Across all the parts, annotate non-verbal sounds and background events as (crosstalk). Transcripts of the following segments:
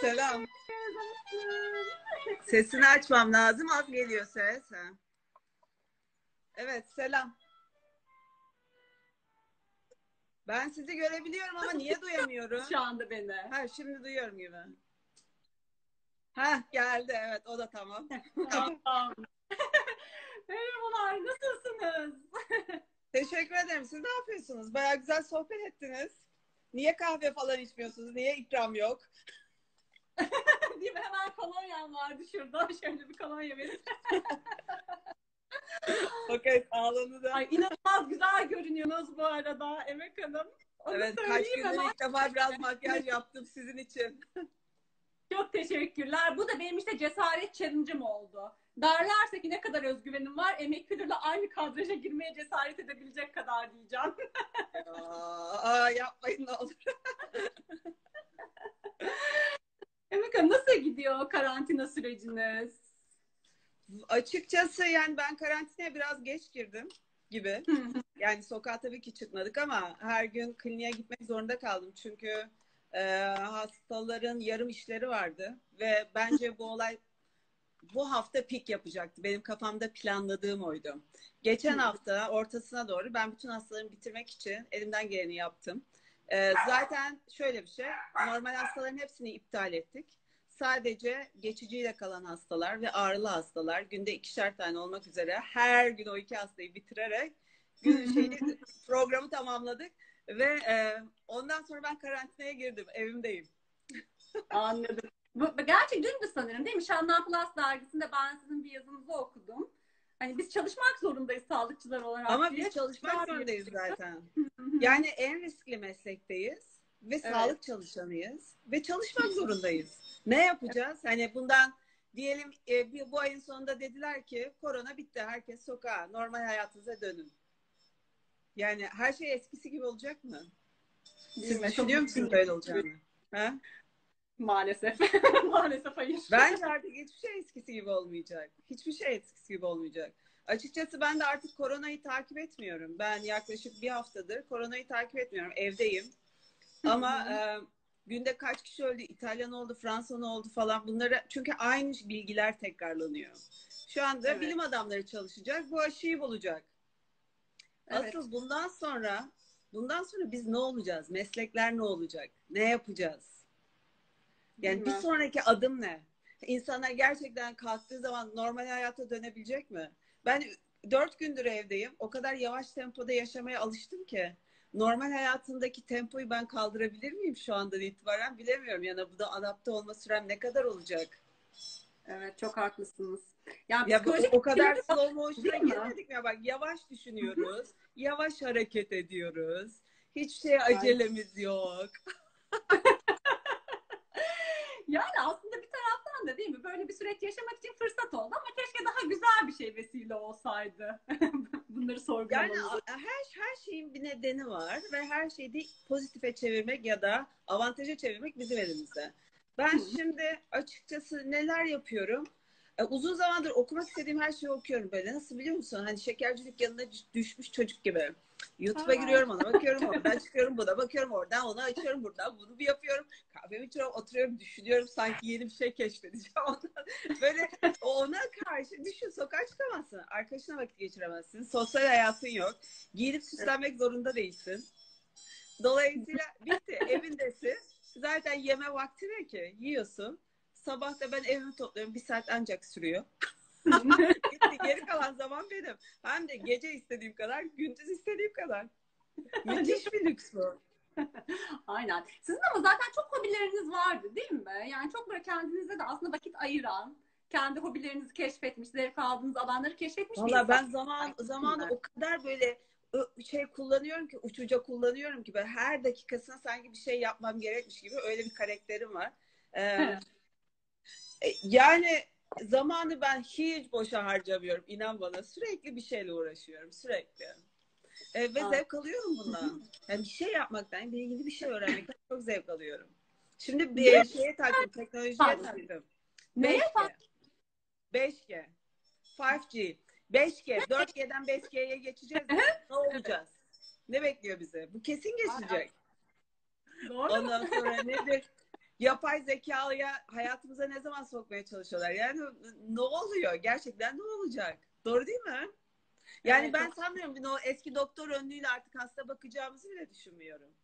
Selam. Sesini açmam lazım. Az geliyor ses. Ha. Evet, selam. Ben sizi görebiliyorum ama niye duyamıyorum? Şu anda beni. Ha, şimdi duyuyorum gibi. Ha, geldi. Evet, o da tamam. Tamam. (laughs) Merhabalar, nasılsınız? (laughs) Teşekkür ederim. Siz ne yapıyorsunuz? Bayağı güzel sohbet ettiniz. Niye kahve falan içmiyorsunuz? Niye ikram yok? (laughs) Değil mi? Hemen kolonyam vardı şurada. Şöyle bir kolonya verin. (laughs) Okey, sağlığını da. Ay inanılmaz güzel görünüyorsunuz bu arada Emek Hanım. Onu Evet, kaç gündür hemen. ilk defa biraz makyaj yaptım sizin için. (laughs) Çok teşekkürler. Bu da benim işte cesaret challenge'ım oldu. Derlerse ki ne kadar özgüvenim var, Emek Külür'le aynı kadraja girmeye cesaret edebilecek kadar diyeceğim. Aa, (laughs) aa, yapmayın ne olur. Emek Hanım nasıl gidiyor karantina süreciniz? Açıkçası yani ben karantinaya biraz geç girdim gibi. Yani sokağa tabii ki çıkmadık ama her gün kliniğe gitmek zorunda kaldım. Çünkü e, hastaların yarım işleri vardı ve bence bu olay bu hafta pik yapacaktı. Benim kafamda planladığım oydu. Geçen hafta ortasına doğru ben bütün hastalarımı bitirmek için elimden geleni yaptım. E, zaten şöyle bir şey, normal hastaların hepsini iptal ettik. Sadece geçiciyle kalan hastalar ve ağrılı hastalar günde ikişer tane olmak üzere her gün o iki hastayı bitirerek (laughs) gün şeyi, programı tamamladık ve e, ondan sonra ben karantinaya girdim. Evimdeyim. Anladım. Bu, gerçi dün de sanırım değil mi? Şanlan Plus dergisinde ben sizin bir yazınızı okudum. Hani biz çalışmak zorundayız sağlıkçılar olarak Ama diye. biz çalışmak zorundayız zaten. Yani en riskli meslekteyiz ve Evet. sağlık çalışanıyız ve çalışmak zorundayız. Ne yapacağız? Hani bundan diyelim e, bu ayın sonunda dediler ki korona bitti. Herkes sokağa. Normal hayatınıza dönün. Yani her şey eskisi gibi olacak mı? Siz düşünüyor musunuz böyle olacağını? Ha? Maalesef. (laughs) Maalesef hayır. Bence artık hiçbir şey eskisi gibi olmayacak. Hiçbir şey eskisi gibi olmayacak. Açıkçası ben de artık koronayı takip etmiyorum. Ben yaklaşık bir haftadır koronayı takip etmiyorum. Evdeyim. Ama e, günde kaç kişi öldü, İtalyan oldu, Fransan oldu falan bunları çünkü aynı bilgiler tekrarlanıyor. Şu anda Evet. bilim adamları çalışacak, bu aşıyı bulacak. Evet. Asıl bundan sonra bundan sonra biz ne olacağız? Meslekler ne olacak? Ne yapacağız? Yani bir sonraki adım ne? İnsanlar gerçekten kalktığı zaman normal hayata dönebilecek mi? Ben dört gündür evdeyim. O kadar yavaş tempoda yaşamaya alıştım ki. Normal hayatındaki tempoyu ben kaldırabilir miyim şu andan itibaren bilemiyorum. Yani bu da adapte olma sürem ne kadar olacak? Evet çok haklısınız. Ya, Ya psikolojik o kadar slow motion'a girmedik mi? Bak yavaş düşünüyoruz. yavaş hareket ediyoruz. Hiç şey acelemiz yok. (laughs) Yani aslında bir taraftan da değil mi? Böyle bir süreç yaşamak için fırsat oldu ama keşke daha güzel bir şey vesile olsaydı. (laughs) Bunları Yani sorgulamamız. a- her her şeyin bir nedeni var ve her şeyi de pozitife çevirmek ya da avantaja çevirmek bizim elimizde. Ben şimdi açıkçası neler yapıyorum? E, uzun zamandır okumak istediğim her şeyi okuyorum böyle. Nasıl biliyor musun? Hani şekercilik yanına düş- düşmüş çocuk gibi. YouTube'a giriyorum ona bakıyorum oradan çıkıyorum buna bakıyorum oradan onu açıyorum buradan bunu bir yapıyorum. Kahvemi içiyorum oturuyorum düşünüyorum sanki yeni bir şey keşfedeceğim. (laughs) Ondan böyle ona karşı düşün sokağa çıkamazsın. Arkadaşına vakit geçiremezsin. Sosyal hayatın yok. Giyinip süslenmek zorunda değilsin. Dolayısıyla bitti. Evindesin. Zaten yeme vakti ne ki? Yiyorsun. Sabah da ben evimi topluyorum. Bir saat ancak sürüyor. Bitti. Geri kalan zaman benim. Hem de gece istediğim kadar, gündüz istediğim kadar. Müthiş bir lüks bu. (laughs) Aynen. Sizin ama zaten çok hobileriniz vardı değil mi? Yani çok böyle kendinize de aslında vakit ayıran, kendi hobilerinizi keşfetmiş, zevk aldığınız alanları keşfetmiş Valla ben zaman zamanı o kadar böyle şey kullanıyorum ki uçuca kullanıyorum ki ben her dakikasına sanki bir şey yapmam gerekmiş gibi öyle bir karakterim var. Ee, e, yani zamanı ben hiç boşa harcamıyorum inan bana sürekli bir şeyle uğraşıyorum sürekli. Ee, ve Aa. zevk alıyorum bundan. Yani bir şey yapmaktan, bir ilgili bir şey öğrenmekten çok zevk alıyorum. Şimdi bir şeye taktım, teknolojiye taktım. Neye 5G. 5G. 5G. 5G. 4G'den 5G'ye geçeceğiz. ne olacağız? Ne bekliyor bizi? Bu kesin geçecek. Doğru. Ondan sonra nedir? Yapay zekaya hayatımıza ne zaman sokmaya çalışıyorlar? Yani ne oluyor? Gerçekten ne olacak? Doğru değil mi? Yani Evet, ben çok- sanmıyorum o eski doktor önlüğüyle artık hasta bakacağımızı bile düşünmüyorum.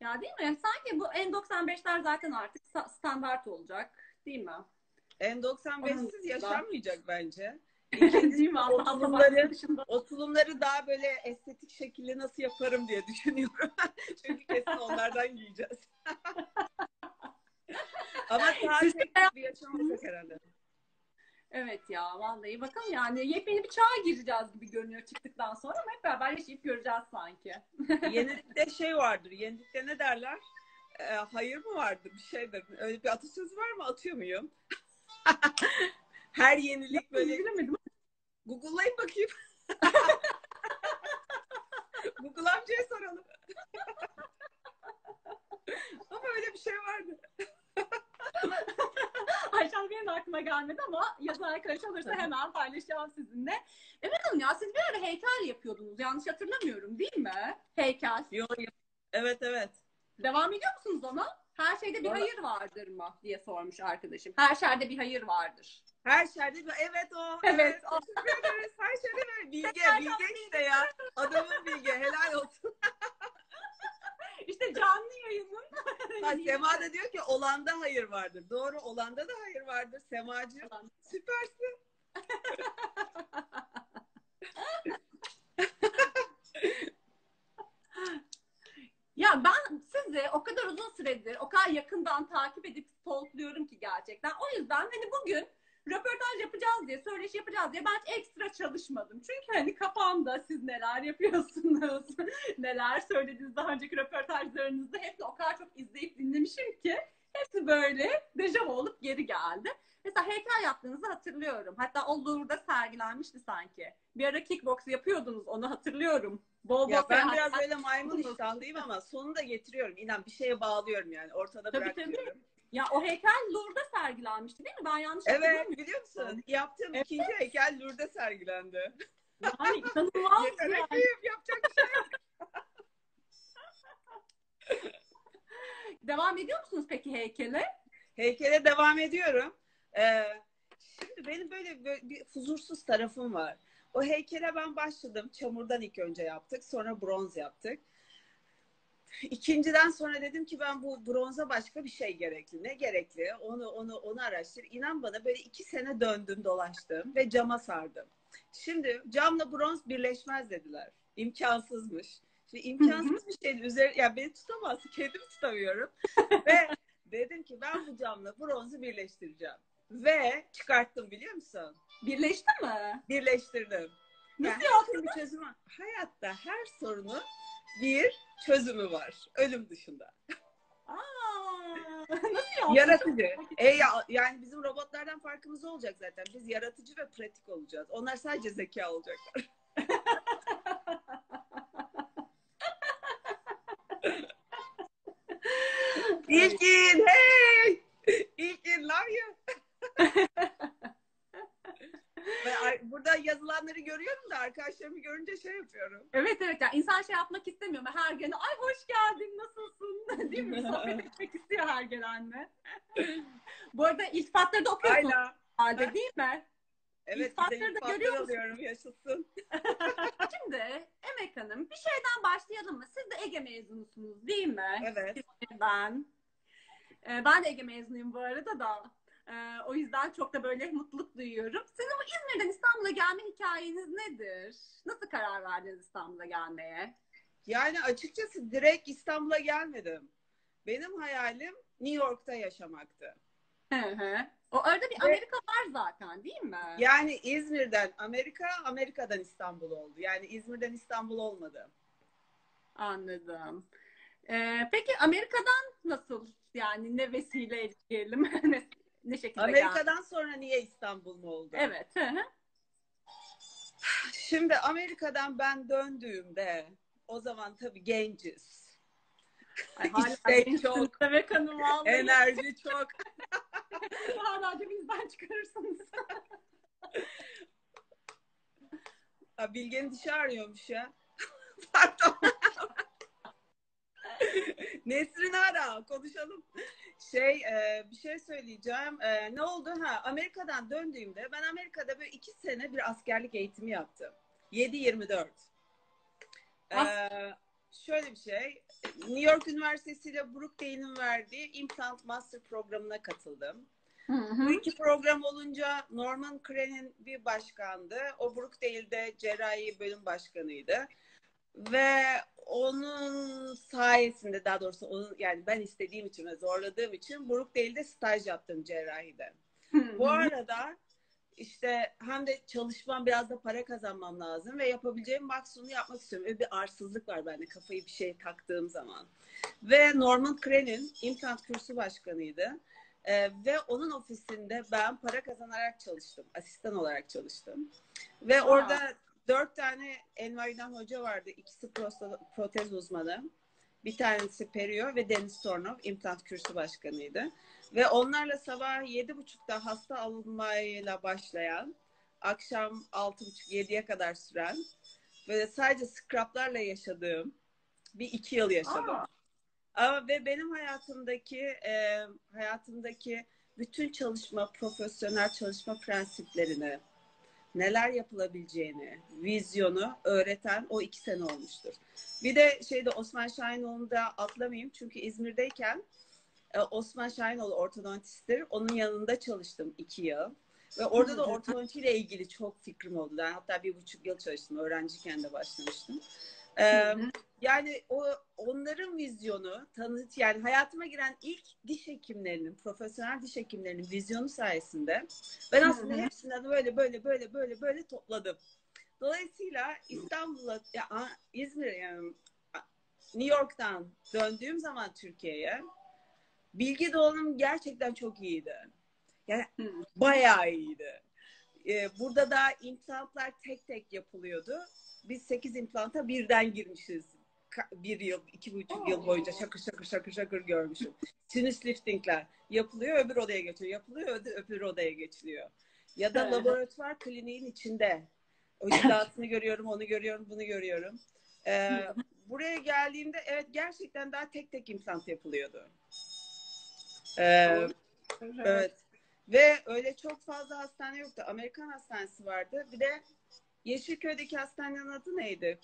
Ya değil mi? Sanki bu N95'ler zaten artık sta- standart olacak. Değil mi? N95'siz yaşanmayacak bence. Mi? Allah Allah dışında. oturumları daha böyle estetik şekilde nasıl yaparım diye düşünüyorum. (laughs) Çünkü kesin onlardan giyeceğiz. (laughs) Ama sadece bir yaşam olacak herhalde. Evet ya vallahi bakalım yani yepyeni bir çağa gireceğiz gibi görünüyor çıktıktan sonra ama hep beraber yaşayıp göreceğiz sanki. (laughs) Yenilikte şey vardır. Yenilikte ne derler? Ee, hayır mı vardır? Bir şeydir. Öyle bir atasözü var mı? Atıyor muyum? Her yenilik böyle. Google'layın bakayım. (laughs) Google amcaya soralım. (laughs) Ama öyle bir şey vardı. (laughs) Ayşen benim de aklıma gelmedi ama yazan arkadaş olursa hemen paylaşacağım sizinle. Evet Hanım ya siz bir ara heykel yapıyordunuz. Yanlış hatırlamıyorum değil mi? Heykel. Yo. Evet evet. Devam ediyor musunuz ona? Her şeyde bir hayır vardır mı diye sormuş arkadaşım. Her şerde bir hayır vardır. Her şerde bir- evet o. Evet, o. Teşekkür ederiz. Her şeyde böyle (laughs) bilge, bilge işte ya. Adamın bilge. Helal olsun. (laughs) İşte canlı yayının. Ha, (laughs) Sema da diyor ki olanda hayır vardır. Doğru olanda da hayır vardır. Semacığım süpersin. Ya ben sizi o kadar uzun süredir, o kadar yakından takip edip stalkluyorum ki gerçekten. O yüzden hani bugün diye, söyleşi yapacağız diye ben ekstra çalışmadım. Çünkü hani kafamda siz neler yapıyorsunuz, (laughs) neler söylediniz daha önceki röportajlarınızda hepsini o kadar çok izleyip dinlemişim ki hepsi böyle dejavu olup geri geldi. Mesela heykel yaptığınızı hatırlıyorum. Hatta o Louvre'da sergilenmişti sanki. Bir ara kickbox yapıyordunuz onu hatırlıyorum. Bol bol Ya ben biraz böyle maymun iştahlıyım ama sonunda getiriyorum. İnan bir şeye bağlıyorum yani. Ortada Tabii, bırakmıyorum. Ya o heykel Louvre'da sergilenmişti değil mi? Ben yanlış Evet hatırlamıyorum. biliyor musun? Yaptığım ikinci heykel Lourdes'e sergilendi. Yani (laughs) inanılmaz ya. Yetenekliyim yapacak bir şey. Devam ediyor musunuz peki heykele? Heykele devam ediyorum. Ee, şimdi benim böyle, böyle bir huzursuz tarafım var. O heykele ben başladım. Çamurdan ilk önce yaptık. Sonra bronz yaptık. İkinciden sonra dedim ki ben bu bronza başka bir şey gerekli. Ne gerekli? Onu onu onu araştır. İnan bana böyle iki sene döndüm dolaştım ve cama sardım. Şimdi camla bronz birleşmez dediler. İmkansızmış. Şimdi imkansız bir şeyin üzeri, ya beni tutamaz, kendimi tutamıyorum. (laughs) ve dedim ki ben bu camla bronzu birleştireceğim. Ve çıkarttım biliyor musun? Birleşti mi? Birleştirdim. Nasıl Yani şeyin bir çözümü var. Hayatta her sorunun bir çözümü var. Ölüm dışında. Aa, nasıl yaptın? Yaratıcı. E ya, yani bizim robotlardan farkımız olacak zaten. Biz yaratıcı ve pratik olacağız. Onlar sadece zeka olacaklar. (laughs) İlkin, hey! İlkin, love you. Ve ar- burada yazılanları görüyorum da arkadaşlarımı görünce şey yapıyorum. Evet evet yani insan şey yapmak istemiyor her gene ay hoş geldin nasılsın (laughs) değil mi? (laughs) Sohbet etmek istiyor her gelenle. (laughs) Bu arada iltifatları da okuyorsunuz Ayla. halde değil mi? Evet, İltifatları da görüyor musun? alıyorum. Yaşasın. Şimdi Emek Hanım bir şeyden başlayalım mı? Siz de Ege mezunusunuz değil mi? Evet. Ben. Ee, ben de Ege mezunuyum bu arada da. Ee, o yüzden çok da böyle mutluluk duyuyorum. Sizin bu İzmir'den İstanbul'a gelme hikayeniz nedir? Nasıl karar verdiniz İstanbul'a gelmeye? Yani açıkçası direkt İstanbul'a gelmedim. Benim hayalim New York'ta yaşamaktı. Hı hı. O arada bir Amerika var zaten değil mi? Yani İzmir'den Amerika, Amerika'dan İstanbul oldu. Yani İzmir'den İstanbul olmadı. Anladım. Ee, peki Amerika'dan nasıl yani ne vesile diyelim (laughs) ne, şekilde geldi? Amerika'dan sonra niye İstanbul mu oldu? Evet. Hı hı. Şimdi Amerika'dan ben döndüğümde o zaman tabii genciz. Ay, (laughs) hala çok. Demek Hanım vallahi. Enerji (laughs) çok. Hala cebinizden çıkarırsınız. Bilge'nin dişi ağrıyormuş ya. (laughs) Pardon. Nesrin Ara konuşalım. Şey e, bir şey söyleyeceğim. E, ne oldu? Ha Amerika'dan döndüğümde ben Amerika'da böyle iki sene bir askerlik eğitimi yaptım. 7-24. Ee, şöyle bir şey. New York Üniversitesi ile Brookdale'in verdiği Implant Master programına katıldım. Hı hı. Bu iki program olunca Norman Crane'in bir başkandı. O Brookdale'de cerrahi bölüm başkanıydı. Ve onun sayesinde daha doğrusu onun yani ben istediğim için ve zorladığım için Brookdale'de staj yaptım cerrahide. Bu arada işte hem de çalışmam biraz da para kazanmam lazım ve yapabileceğim maksimumu yapmak istiyorum. Öyle bir arsızlık var bende kafayı bir şey taktığım zaman. Ve Norman Crane'in implant kursu başkanıydı. Ee, ve onun ofisinde ben para kazanarak çalıştım. Asistan olarak çalıştım. Ve Aa. orada dört tane NYU'dan hoca vardı. İkisi protez uzmanı. Bir tanesi Perio ve Deniz Tornov implant kursu başkanıydı. Ve onlarla sabah yedi buçukta hasta alınmayla başlayan, akşam altı buçuk yediye kadar süren ve sadece scraplarla yaşadığım bir iki yıl yaşadım. Aa. Ama ve benim hayatımdaki e, hayatımdaki bütün çalışma, profesyonel çalışma prensiplerini, neler yapılabileceğini, vizyonu öğreten o iki sene olmuştur. Bir de şeyde Osman Şahinoğlu'nu da atlamayayım çünkü İzmir'deyken e, Osman Şahinoğlu ortodontisttir. Onun yanında çalıştım iki yıl. Ve orada da (laughs) ortodonti ile ilgili çok fikrim oldu. Ben hatta bir buçuk yıl çalıştım. Öğrenciyken de başlamıştım. Ee, yani o onların vizyonu tanıt yani hayatıma giren ilk diş hekimlerinin, profesyonel diş hekimlerinin vizyonu sayesinde ben aslında hepsinden böyle böyle böyle böyle böyle topladım. Dolayısıyla İstanbul'a ya İzmir yani New York'tan döndüğüm zaman Türkiye'ye bilgi dağılım gerçekten çok iyiydi. Yani bayağı iyiydi. Ee, burada da implantlar tek tek yapılıyordu. Biz 8 implanta birden girmişiz. Bir yıl, iki buçuk yıl boyunca şakır şakır şakır şakır görmüşüm. Sinüs liftingler yapılıyor, öbür odaya geçiyor. Yapılıyor, öbür, odaya geçiliyor. Ya da laboratuvar kliniğin içinde. O (laughs) icraatını görüyorum, onu görüyorum, bunu görüyorum. Ee, (laughs) buraya geldiğimde evet gerçekten daha tek tek implant yapılıyordu. Ee, Evet. Ve öyle çok fazla hastane yoktu. Amerikan hastanesi vardı. Bir de Yeşilköy'deki hastanenin adı neydi?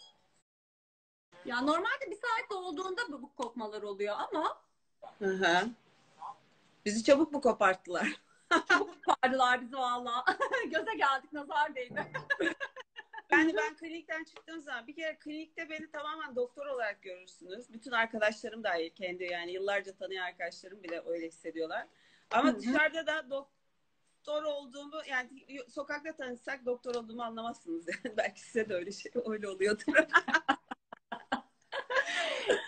Ya normalde bir saat olduğunda bu kopmalar oluyor ama Hı hı. Bizi çabuk mu koparttılar? (laughs) çabuk kopardılar bizi valla. (laughs) Göze geldik nazar değdi. (laughs) Yani ben klinikten çıktığım zaman bir kere klinikte beni tamamen doktor olarak görürsünüz. Bütün arkadaşlarım dahil kendi yani yıllarca tanıyan arkadaşlarım bile öyle hissediyorlar. Ama Hı hı. dışarıda da doktor olduğumu yani sokakta tanışsak doktor olduğumu anlamazsınız (laughs) yani. Belki size de öyle şey öyle oluyordur. (laughs)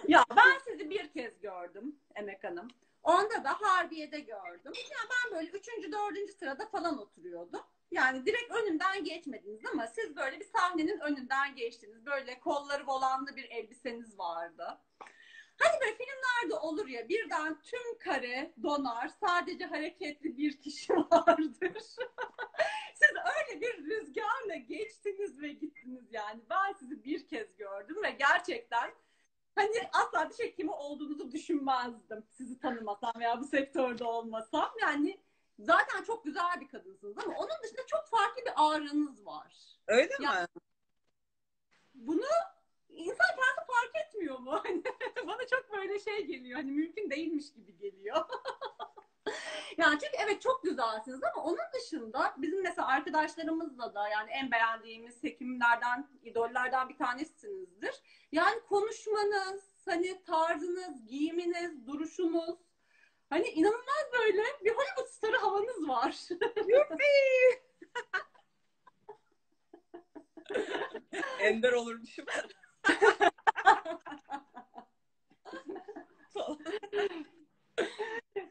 Ya ben sizi bir kez gördüm Emek Hanım. Onda da Harbiye'de gördüm. Ya ben böyle üçüncü, dördüncü sırada falan oturuyordum. Yani direkt önümden geçmediniz ama siz böyle bir sahnenin önünden geçtiniz. Böyle kolları volanlı bir elbiseniz vardı. Hani böyle filmlerde olur ya birden tüm kare donar sadece hareketli bir kişi (laughs) vardır. Siz öyle bir rüzgarla geçtiniz ve gittiniz yani. Ben sizi bir kez gördüm ve gerçekten hani asla diş hekimi olduğunuzu düşünmezdim. Sizi tanımasam veya bu sektörde olmasam. Yani zaten çok güzel bir kadınsınız ama onun dışında çok farklı bir ağrınız var. Öyle Ya- mi? Bunu insan kendi fark etmiyor mu? (laughs) Hani bana çok böyle şey geliyor. Hani mümkün değilmiş gibi geliyor. (laughs) yani çünkü evet çok güzelsiniz ama onun dışında bizim mesela arkadaşlarımızla da yani en beğendiğimiz hekimlerden, idollerden bir tanesisinizdir. Yani konuşmanız, hani tarzınız, giyiminiz, duruşunuz hani inanılmaz böyle bir Hollywood starı havanız var. (laughs) Ender olurmuşum.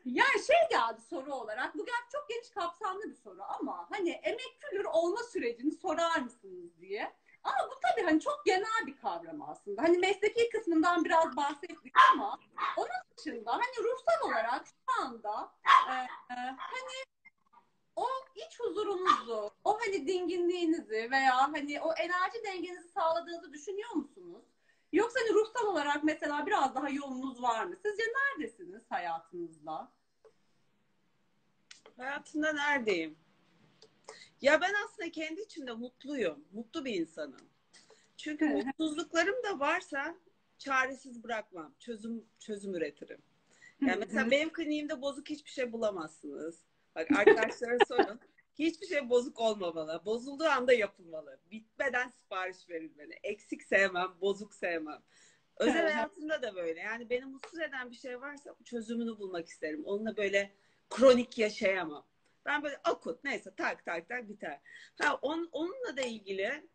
Yani şey geldi soru olarak. Bu gerçi çok geniş kapsamlı bir soru ama hani emekülür olma sürecini sorar mısınız diye. Ama bu tabii hani çok genel bir kavram aslında. Hani mesleki kısmından biraz bahsettik ama onun dışında hani ruhsal olarak şu anda e, e, hani o iç huzurunuzu, o hani dinginliğinizi veya hani o enerji dengenizi sağladığınızı düşünüyor musunuz? Yoksa hani ruhsal olarak mesela biraz daha yolunuz var mı? Sizce neredesiniz hayatınızda? Hayatımda neredeyim? Ya ben aslında kendi içimde mutluyum. Mutlu bir insanım. Çünkü mutsuzluklarım da varsa çaresiz bırakmam. Çözüm çözüm üretirim. Yani mesela benim kliniğimde bozuk hiçbir şey bulamazsınız. Bak arkadaşlara sorun. Hiçbir şey bozuk olmamalı. Bozulduğu anda yapılmalı. Bitmeden sipariş verilmeli. Eksik sevmem, bozuk sevmem. Özel hayatımda da böyle. Yani beni mutsuz eden bir şey varsa çözümünü bulmak isterim. Onunla böyle kronik yaşayamam. Ben böyle akut neyse tak tak tak biter. Ha on, onunla da ilgili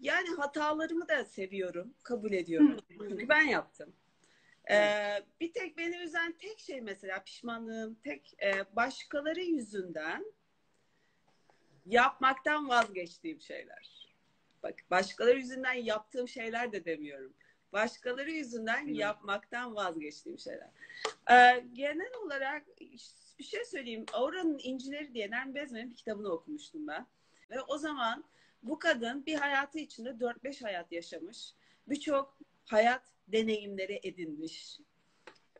yani hatalarımı da seviyorum, kabul ediyorum. Çünkü ben yaptım. Ee, bir tek beni üzen tek şey mesela pişmanlığım tek e, başkaları yüzünden yapmaktan vazgeçtiğim şeyler. Bak başkaları yüzünden yaptığım şeyler de demiyorum. Başkaları yüzünden yapmaktan vazgeçtiğim şeyler. Ee, genel olarak bir şey söyleyeyim. Aura'nın İncileri diye Nermin Bezmen'in bir kitabını okumuştum ben. Ve o zaman bu kadın bir hayatı içinde 4-5 hayat yaşamış. Birçok hayat deneyimleri edinmiş.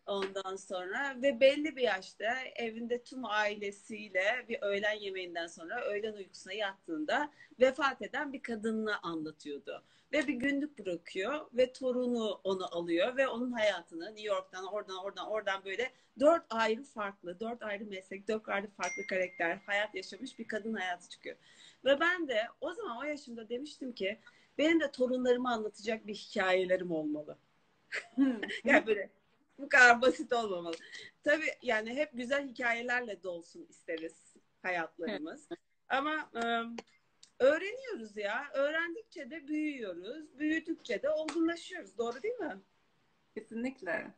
Ondan sonra ve belli bir yaşta evinde tüm ailesiyle bir öğlen yemeğinden sonra öğlen uykusuna yattığında vefat eden bir kadınını anlatıyordu. Ve bir günlük bırakıyor ve torunu onu alıyor ve onun hayatını New York'tan oradan oradan oradan böyle dört ayrı farklı, dört ayrı meslek, dört ayrı farklı karakter, hayat yaşamış bir kadın hayatı çıkıyor. Ve ben de o zaman o yaşımda demiştim ki benim de torunlarıma anlatacak bir hikayelerim olmalı. Yani böyle bu kadar basit olmamalı. Tabii yani hep güzel hikayelerle dolsun isteriz hayatlarımız. Ama ıı, öğreniyoruz ya. Öğrendikçe de büyüyoruz. Büyüdükçe de olgunlaşıyoruz. Doğru değil mi? Kesinlikle.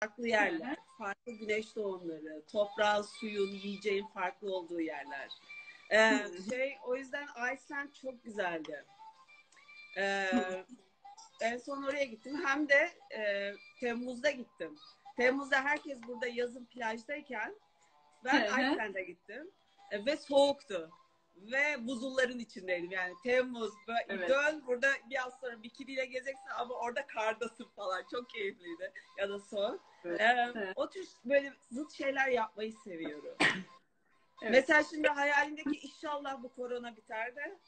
Farklı yerler, farklı güneş doğumları, toprağın, suyun, yiyeceğin farklı olduğu yerler. Ee, şey o yüzden Iceland çok güzeldi. Ee, (laughs) en son oraya gittim. Hem de e, Temmuz'da gittim. Temmuz'da herkes burada yazın plajdayken ben Iceland'a gittim. E, ve soğuktu. Ve buzulların içindeydim. Yani Temmuz evet. dön burada bir az sonra bikiniyle gezeceksin ama orada kardasın falan. Çok keyifliydi. Ya da soğuk. Evet. Ee. O tür böyle zıt şeyler yapmayı seviyorum. Evet. Mesela şimdi hayalindeki inşallah bu korona biter de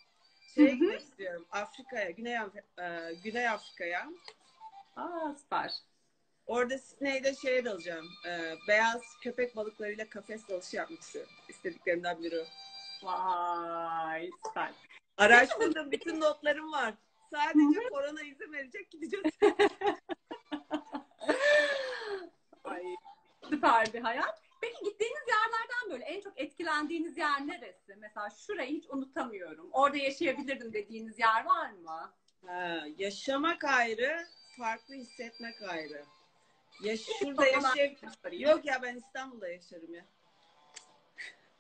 şeye gitmek istiyorum. Afrika'ya, Güney, e, Güney Afrika'ya. Aa süper. Orada Sydney'de şeye dalacağım. E, beyaz köpek balıklarıyla kafes dalışı yapmak istiyorum. İstediklerimden biri o. Vay süper. Araştırdım. bütün (laughs) notlarım var. Sadece korona izin verecek gideceğiz. (laughs) (laughs) Ay süper bir hayat. Peki gittiğiniz böyle en çok etkilendiğiniz yer neresi? Mesela şurayı hiç unutamıyorum. Orada yaşayabilirdim dediğiniz yer var mı? Ha, yaşamak ayrı, farklı hissetmek ayrı. Ya şurada yaşayabilirim. Yok ya ben İstanbul'da yaşarım ya.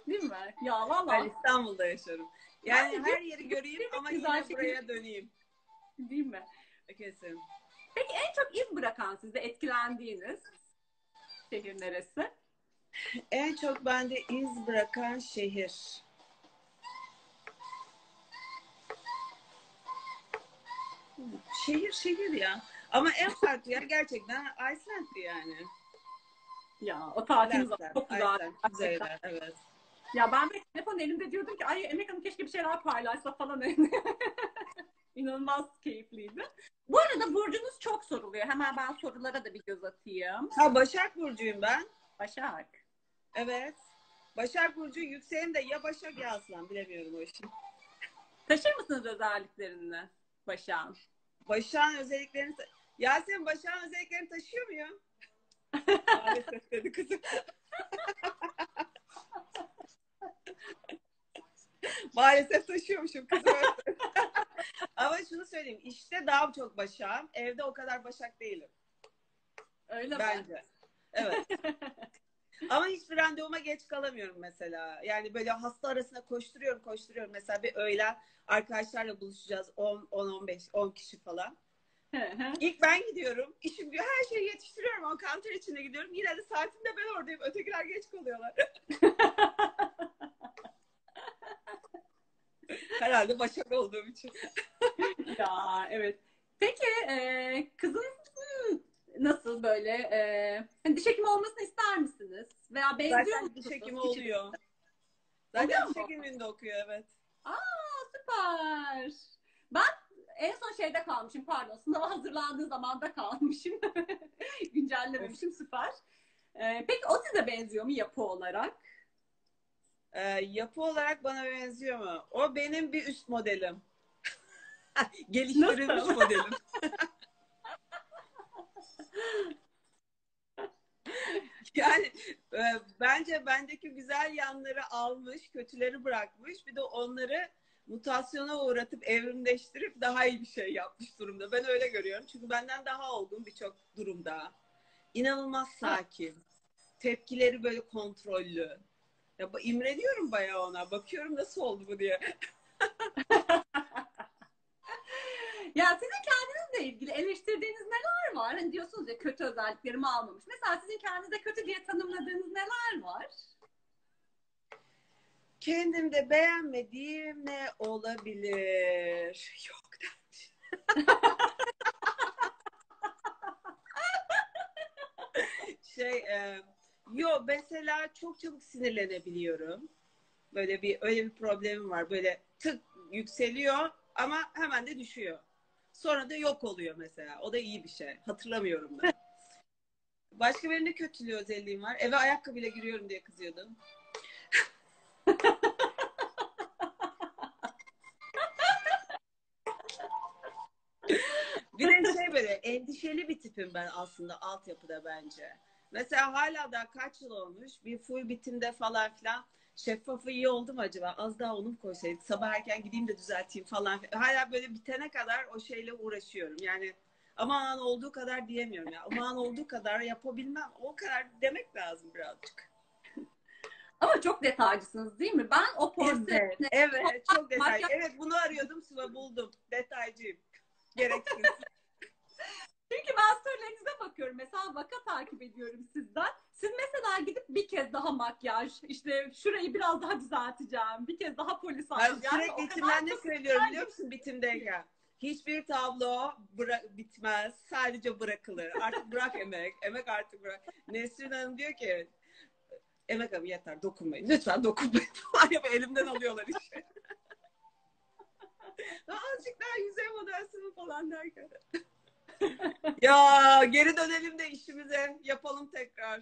Değil mi? Ya valla. Ben İstanbul'da yaşarım. Yani ben her yeri göreyim ama yine şey buraya döneyim. Değil mi? Kesin. Peki en çok iz bırakan sizde etkilendiğiniz şehir neresi? En çok bende iz bırakan şehir. Şehir şehir ya. Ama en farklı yer gerçekten Iceland'di yani. Ya o tatiliniz çok güzel. Güzeller, evet. Ya ben de telefon elimde diyordum ki ay Emek Hanım keşke bir şeyler paylaşsa falan. (laughs) İnanılmaz keyifliydi. Bu arada burcunuz çok soruluyor. Hemen ben sorulara da bir göz atayım. Ha Başak Burcu'yum ben. Başak. Evet. Başak Burcu yükseğim de ya Başak ya Aslan bilemiyorum o işi. Taşır mısınız özelliklerini Başak'ın? Başak'ın özelliklerini ya sen Başak'ın özelliklerini taşıyor muyum? (laughs) Maalesef dedi kızım. (laughs) Maalesef taşıyormuşum kızım. (laughs) Ama şunu söyleyeyim. işte daha çok başağım. Evde o kadar başak değilim. Öyle Bence. mi? Evet. Ama hiçbir randevuma geç kalamıyorum mesela. Yani böyle hasta arasında koşturuyorum koşturuyorum. Mesela bir öğlen arkadaşlarla buluşacağız. 10, 10, 15, 10 kişi falan. İlk ben gidiyorum. İşim her şeyi yetiştiriyorum. O kantor içinde gidiyorum. Yine de saatinde ben oradayım. Ötekiler geç kalıyorlar. (laughs) Herhalde başak olduğum için. ya evet. Peki e, kızın nasıl böyle e, diş hekimi olmasını ister misiniz? Veya benziyor Zaten musunuz? diş hekimi oluyor. Zaten Oluyor diş hekimliğinde okuyor evet. Süper. Ben en son şeyde kalmışım pardon. Sınava hazırlandığı zamanda kalmışım. (laughs) Güncellememişim süper. Ee, peki o size benziyor mu yapı olarak? Ee, yapı olarak bana benziyor mu? O benim bir üst modelim. (laughs) Geliştirilmiş modelim. (laughs) (laughs) yani e, bence bendeki güzel yanları almış, kötüleri bırakmış. Bir de onları mutasyona uğratıp evrimleştirip daha iyi bir şey yapmış durumda. Ben öyle görüyorum. Çünkü benden daha olgun birçok durumda. İnanılmaz sakin. Tepkileri böyle kontrollü. Ya imreniyorum bayağı ona. Bakıyorum nasıl oldu bu diye. (laughs) Ya sizin kendinizle ilgili eleştirdiğiniz neler var? Hani diyorsunuz ya kötü özelliklerimi almamış. Mesela sizin kendinize kötü diye tanımladığınız neler var? Kendimde beğenmediğim ne olabilir? (laughs) Yok demiş. (laughs) şey, e, yo mesela çok çabuk sinirlenebiliyorum. Böyle bir öyle bir problemim var. Böyle tık yükseliyor ama hemen de düşüyor. Sonra da yok oluyor mesela. O da iyi bir şey. Hatırlamıyorum da. (laughs) Başka benim de kötülüğü özelliğim var. Eve ayakkabıyla giriyorum diye kızıyordum. Bir de şey böyle endişeli bir tipim ben aslında altyapıda bence. Mesela hala da kaç yıl olmuş bir full bitimde falan filan şeffafı iyi oldu mu acaba? Az daha onu mu koysaydık? Sabah erken gideyim de düzelteyim falan. Hala böyle bitene kadar o şeyle uğraşıyorum. Yani aman olduğu kadar diyemiyorum ya. Aman olduğu kadar yapabilmem. O kadar demek lazım birazcık. (laughs) Ama çok detaycısınız değil mi? Ben o porselen Evet, evet çok detay. Evet bunu arıyordum Sıla buldum. Detaycıyım. Gereksiz. (laughs) Çünkü ben storylerinize bakıyorum. Mesela vaka takip ediyorum sizden. Siz mesela gidip bir kez daha makyaj, işte şurayı biraz daha düzelteceğim, bir kez daha polis Ben alacağım. Yani sürekli içimden ne söylüyorum biliyor musun bitimdeyken? Hiçbir tablo bıra- bitmez. Sadece bırakılır. Artık bırak emek. Emek artık bırak. Nesrin Hanım diyor ki Emek abi yeter dokunmayın. Lütfen dokunmayın. (laughs) Elimden alıyorlar işi. (laughs) Azıcık daha yüzey modelsini falan derken. (laughs) ya geri dönelim de işimize. Yapalım tekrar.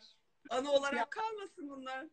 Anı olarak kalmasın bunlar.